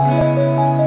Música